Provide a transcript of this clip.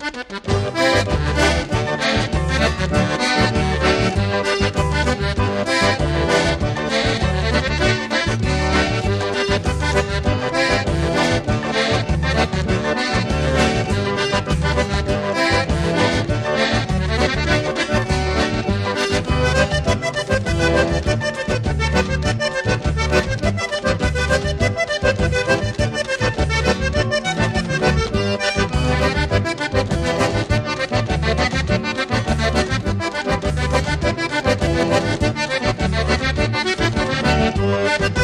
Música Música